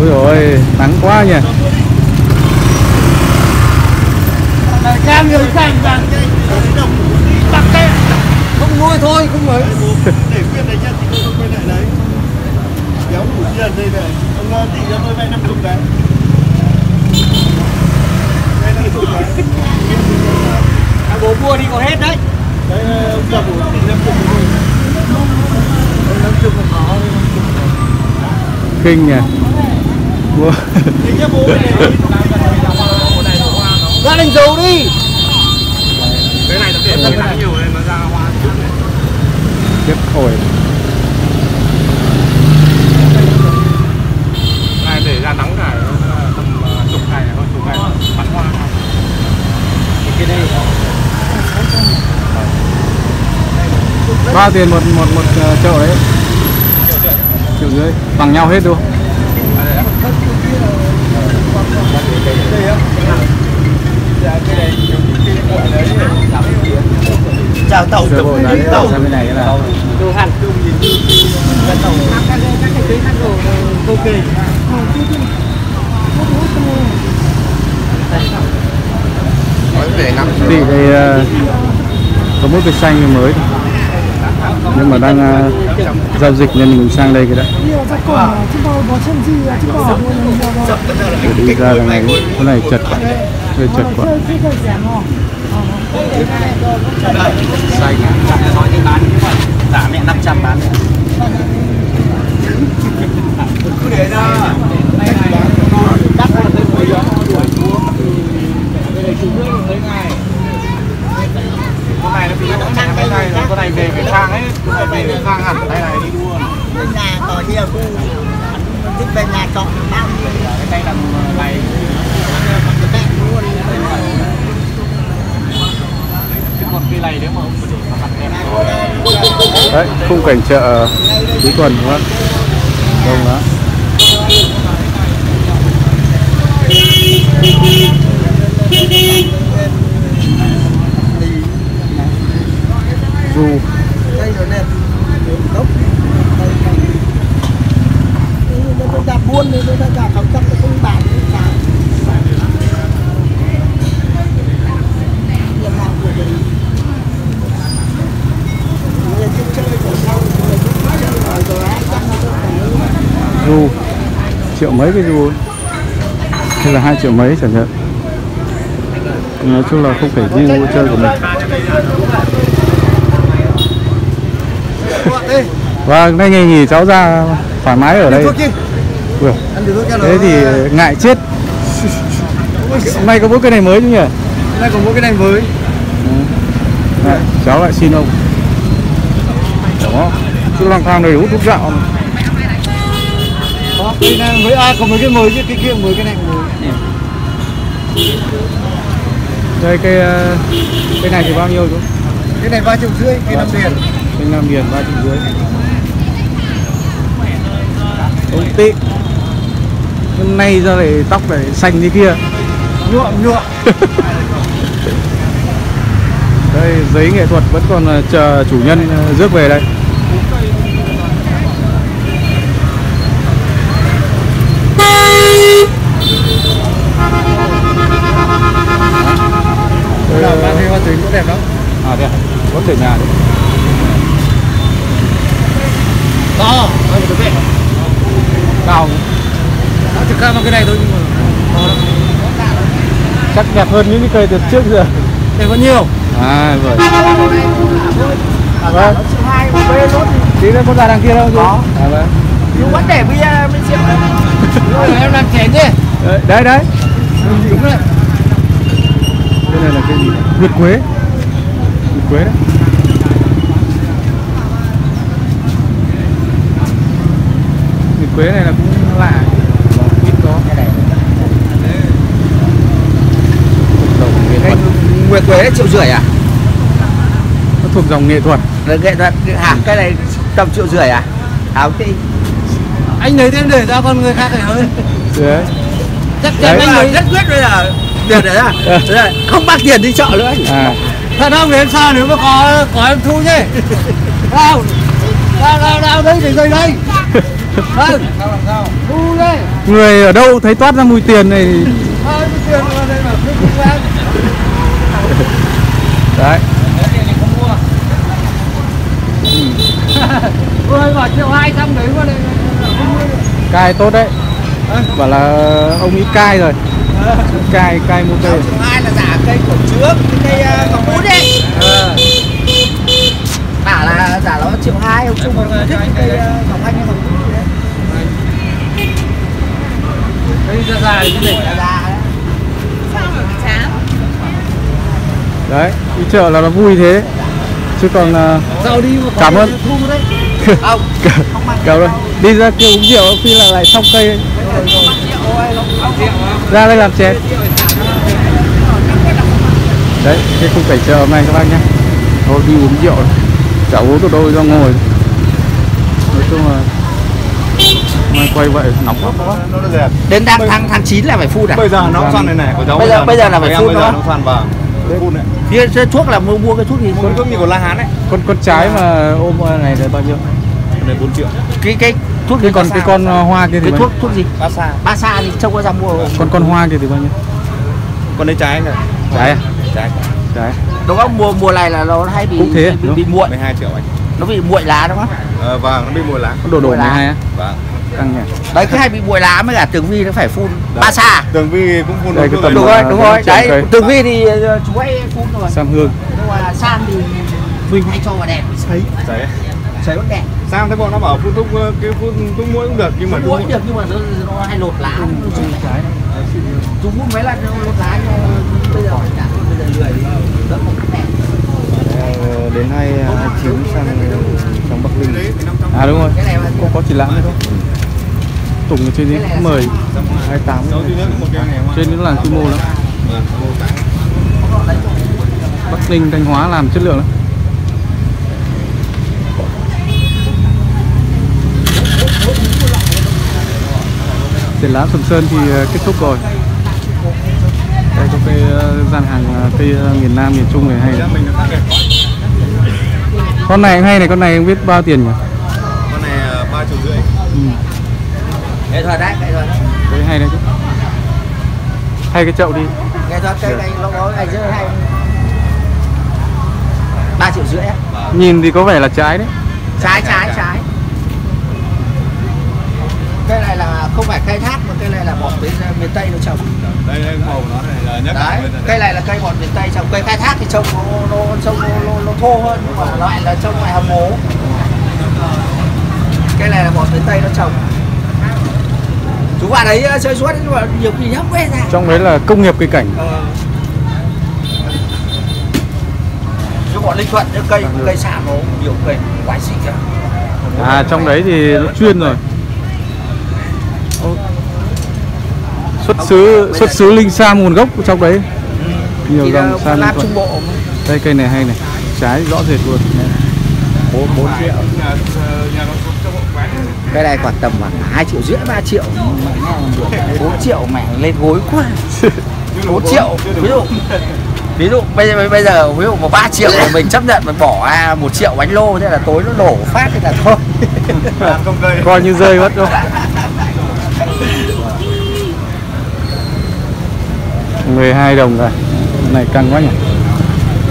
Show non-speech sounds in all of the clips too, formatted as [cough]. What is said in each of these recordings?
ôi ôi nắng quá nhỉ. Càng nhiều càng càng tắc cái không nuôi thôi không mới để khuyên đấy nha thì không quay lại đấy kéo đủ tiền đây này ông tỷ cho tôi vay năm chục đấy vay năm chục đấy à, bố mua đi có hết đấy. Đấy ông cầm của tỷ năm chục rồi năm chục là có kinh nhỉ mua ra đánh dấu đi. Cái này nó để hơi nắng nhiều nên nó ra hoa tiếp ổi này để ra nắng cả tầm chục ngày hơn chục ngày bắn hoa cái đây bao tiền một một một ờ, chậu đấy. Triệu rưỡi bằng nhau hết luôn đào tàu tổng lý tàu đồ hẳn đào tàu các cái kế các đồ vô kỳ Vị đây có mỗi cây xanh mới thôi. Nhưng mà đang uh, giao dịch nên mình sang đây cái đã. Đi ra đằng này cái này chật hơi chật quá xanh chẳng nói thì bán giả mẹ 500 bán cứ để ra cắt ra tới cuối đó đuổi xuống cái này chúng nước mấy ngày con này nó bị nó sang cái này con này về phải sang ấy con này về phải sang hẳn cái này đi luôn bên nhà tỏi kia khu bên nhà trọ bao nhiêu cái này là ngày cây này nếu mà để nó mặt đấy, khung cảnh chợ cuối tuần đúng không đông đó du đây rồi nè gốc đây này người ta buôn người ta cả không chấp không bán không bán Việc làm của mình. Người thích chơi của nhau, người thích chơi rồi rồi ai chắc nó cũng phải du triệu mấy cái du hay là hai triệu mấy chẳng hạn. Nói chung là không phải riêng vui chơi của mình. [laughs] Vâng nay ngày nghỉ cháu ra thoải mái ở đây. Ui, thế thì ngại chết. Hôm [laughs] nay có mỗi cái này mới chứ nhỉ? Nay còn mỗi cái này mới. Đấy, cháu lại xin ông. Đó chứ lang thang đầy hút thuốc dạo cái này mới ai có mấy cái mới chứ cái kia mới cái này mới. Đây cái ờ, cái này thì bao nhiêu chú cái này ba triệu rưỡi cái năm tiền cái nam điền ba triệu rưỡi. Ông tị hôm nay ra lại tóc lại xanh như kia. Nhuộm nhuộm. [laughs] Đây giấy nghệ thuật vẫn còn ờ, chờ chủ nhân ờ, rước về đây Đây là là- bán theo tính cũng đẹp lắm. À đây à? có thể nhà đấy. To ăn được vậy cao nó chỉ cao bằng cái này thôi nhưng mà to lắm chắc đẹp hơn những cái cây từ trước giờ. Đây có nhiều. À rồi. Vâng. Triệu hai một bên luôn tí nữa có ra đằng kia đâu chú Có. à vâng. Nhưng vẫn để bia mấy triệu rồi em làm chén chứ đấy đấy, đấy. đúng rồi đây này là cái gì? Nguyệt quế. Nguyệt quế đấy. Nguyệt quế này là cũng lạ. Ít có. Cái này nguyệt quế triệu rưỡi à? Nó thuộc dòng nghệ thuật. Nghệ thuật. Hả? Cái này tầm triệu rưỡi à? Áo thì anh lấy thêm để ra con người khác hơn. Đấy. Chắc chắn anh lấy rất quyết bây giờ tiền đấy à? [laughs] Ờ. Đấy không bắt tiền đi chợ nữa anh. À. Thật không? Đến sao nếu mà có có em thu nhé. [laughs] Nào nào nào nào đây để dây đây. [laughs] Vâng. Thu đây. Người ở đâu thấy toát ra mùi tiền này? Mà đấy. Ơi bảo triệu hai trăm đấy qua đây cai tốt đấy. Bảo là ông ấy cai rồi cai cai mua cây hai là giả cây của trước cây ờ, ngọc bút đấy. Bảo là giả nó triệu hai ông chung không thích cây ờ, ngọc anh hay ngọc bút đấy. Cây ra dài cái này ra đấy đi chợ là nó vui thế. Chứ còn à, đi mà Cảm ơn. đấy. [laughs] Không cảm ơn. đi ra kia uống rượu khi là lại xong cây ra đây làm chén. Đấy cái khung cảnh chợ hôm nay các bác nhé. Thôi đi uống rượu chả uống được đâu ra ngồi. Nói chung là mai quay vậy nóng lắm các bác. Nó là đẹp. Đến tháng tháng tháng 9 là phải phun à? Bây giờ nó xoăn này này của cháu Bây giờ- bây giờ là phải phun bây giờ nó. nó xoăn vào. Phun đấy Phía thuốc là mua mua cái thuốc gì? Con thuốc như của la hán đấy con con trái mà ôm này là bao nhiêu? Này 4 triệu. Cái cái thuốc cái còn cái con uh, hoa kia thì cái thuốc thuốc gì? Ba sa. Ba sa thì trông có ra mua con con hoa kia thì bao nhiêu? Con đấy trái này. Trái à? Trái. Trái. Đúng không? Mùa mùa này là nó hay bị Cũng thế bị, đúng bị muội 12 triệu anh. Nó bị muội lá đúng không? Ờ, vâng nó bị mùi lá. Con đồ đồ lá. 12 á? Vâng. Căng nhỉ? Đấy cái hay bị muội lá mới cả tường vi nó phải phun ba sa. Tường vi cũng phun đúng cái tầm đúng rồi đúng bốn rồi đấy cây. tường vi thì ờ, chú ấy phun rồi. Sam hương. Nhưng mà san thì mình hay cho vào đèn Đấy. sấy bằng đèn. Sao thế bọn nó bảo phun thuốc ờ, cái phun thuốc mũi cũng được nhưng mà mũi được nhưng mà nó, nó hay lột lá. Chú phun mấy lần nó lột lá nhưng bây giờ cả bây giờ lười một đèn đến hai chín sang sang Bắc Ninh đấy thì 500 à đúng rồi. Mà có có triển lãm không Tùng trên đấy mời 28 Cháu duy nhất có một cái này mà. trên những làng quy mô lắm. Vâng. Bắc Ninh Thanh Hóa làm chất lượng lắm triển lãm Sầm Sơn thì ờ, kết thúc rồi. Đây có cái ờ, gian hàng ờ, cây miền Nam miền Trung này hay. Quá. con này hay này con này không biết bao tiền nhỉ? Con này ba triệu rưỡi. ừ. nghệ thuật đấy nghệ thuật. Đấy hay đấy chứ. Hay cái chậu đi. Nghệ thuật cây này nó có ngày rơi hay. Ba triệu rưỡi nhìn thì có vẻ là trái đấy. Trái trái trái cây này là không phải khai thác mà cây này là bọn bên miền tây nó trồng. Đây đây màu nó này là nhất đấy cây này. là cây bọn miền tây trồng. Cây khai thác thì trông nó nó trông nó, nó, nó thô hơn nhưng mà loại là trông ngoài hầm mố cây này là bọn miền tây nó trồng. Chú bạn ấy ờ, chơi suốt nhưng mà nhiều khi nhắm quên ra. Trong đấy là công nghiệp cây cảnh. Ờ. Chứ bọn Linh Thuận những cây cây xả nó nhiều cây quái kìa. à trong đấy thì nó chuyên rồi xuất xứ xuất xứ linh sam nguồn gốc của trong đấy. Nhiều Thì dòng sam linh Lam thuận Trung Bộ mà. đây cây này hay này. Trái rõ rệt luôn. Bốn bốn triệu. Bán. Cái này khoảng tầm khoảng 2 triệu rưỡi 3 triệu. 4 triệu mẹ lên gối quá. [laughs] 4 triệu. ví dụ [laughs] ví dụ bây giờ bây giờ ví dụ một 3 triệu mà mình chấp nhận mình bỏ ra 1 triệu bánh lô thế là tối nó đổ phát thì là thôi. Coi như rơi mất đâu [laughs] 12 đồng rồi. Này căng quá nhỉ.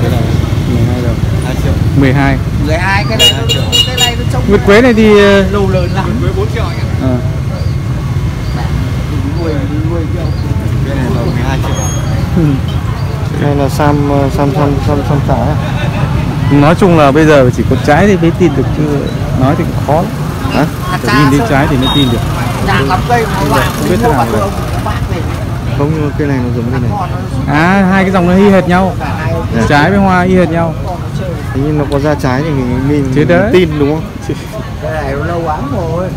Cái này 12 đồng. 2 triệu. 12 12 cái này nó cái này nó trông nguyệt quế này thì ờ, lâu lớn lắm. Với 4 triệu anh ạ. ờ, nuôi nuôi Cái này là 12 triệu. đây là sam ờ, sam sam sam sam trái à? nói chung là bây giờ chỉ có trái thì mới tin được chứ nói thì cũng khó lắm. Hả? Phải nhìn thấy trái thì mới tin được. Nhà lắm cây Không biết mua nào tôi rồi. ông bác về không cây này nó giống cái này. À hai cái dòng nó y hệt nhau. Ông trái với hoa y hệt nhau. Thế nhưng nó có ra trái thì mình mình, Thế đấy. tin đúng không? Cái này nó lâu lắm rồi.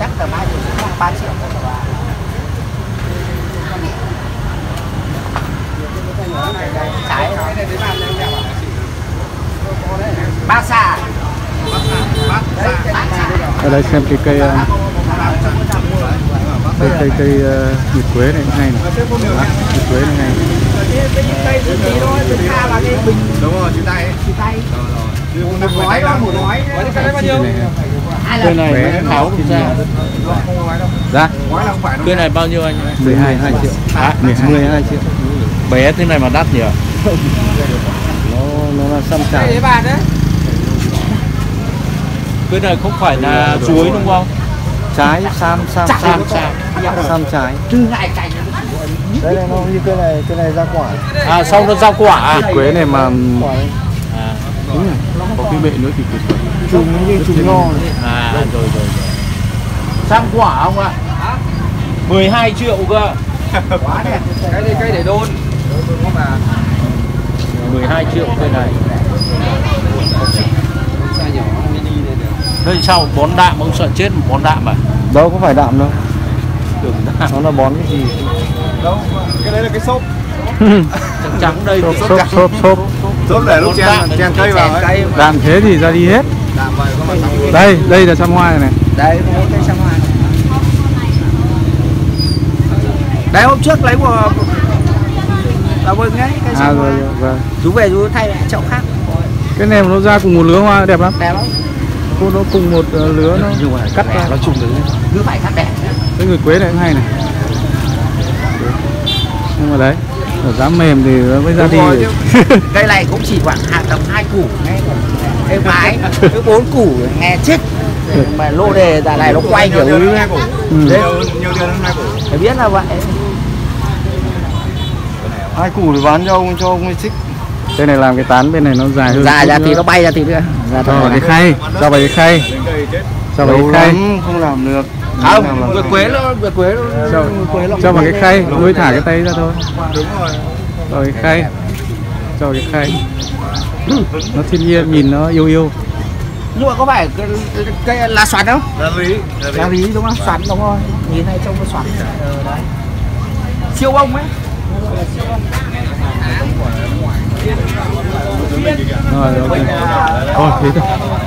Chắc rồi sẽ là 3 triệu thôi ba sa ở đây xem cái cây ờ, cây cây cây uh, nhụt quế này cũng hay này. Nhụt quế này hay cây đúng rồi chữ tay. Xì tay một gói đó một gói cái đấy bao nhiêu hai cây này nó tháo ra ra gói là không phải Cái này bao nhiêu anh? 12 2 triệu. À, 12 triệu Bé thế này mà đắt nhỉ? nó nó là xăm bà đấy Cái này không phải là chuối đúng không? trái sam sam Chặt sam đi, sam sam trái trừ ngại cảnh đây này nó như cây này cây này ra quả À sau nó ra quả à? quế này mà à. đúng rồi có cái bệ nữa thì tuyệt vời trùng như trùng nho này. À rồi rồi rồi. Sang quả không ạ? 12 triệu cơ. quá đẹp cái đây cây để đôn không mà 12 triệu cây này. Thì sao? Bón đạm ông sợ chết một bón đạm à? đâu có phải đạm đâu. Tưởng đạm. Nó là bón cái gì? Đâu? Cái đấy là cái xốp. [laughs] Trắng trắng đây. Xốp xốp xốp xốp xốp. để lúc chen chen cây vào ấy. đạm thế thì ra đi hết. Đây đây là trăm hoa này. Này có cây sang hoa đấy hôm trước lấy của bà vâng ấy cây à sang rồi hoa. rồi, chú về chú thay lại chậu khác. Cái này nó ra cùng một lứa hoa đẹp lắm. Đẹp lắm cô nó cùng một ờ, lứa nó Nhưng mà cắt ra. nó trùng đấy. cứ phải khác đẹp cái người quế này cũng hay này. Nhưng mà đấy ở giá mềm thì nó mới ra đi cây này cũng chỉ khoảng hạ tầm hai củ nghe. Êm ái cái bốn củ nghe chết. Mà lô đề tại này nó quay kiểu nhiều như củ. Ừ. nhiều nhiều điều hơn hai củ. Phải biết là vậy. Hai củ thì bán cho ông cho ông ấy xích cái này làm cái tán bên này nó dài hơn dài chút ra nữa. thì nó bay ra thì nữa. Ra cho vào thôi cái khay cho vào cái khay. Cho vào cái khay. không làm được. không vượt quế nó vượt quế nó cho, quế nó. Cho vào cái khay nuôi thả cái tay ra thôi. Đúng rồi. Vào cái khay. Cho cái khay. Nó thiên nhiên nhìn nó yêu yêu. Nhưng mà có phải cái, cái, lá xoắn không? Là lý lá lý đúng không? Xoắn đúng rồi. Nhìn này trông nó xoắn. Ờ, đấy siêu bông ấy rồi ok thôi thế thôi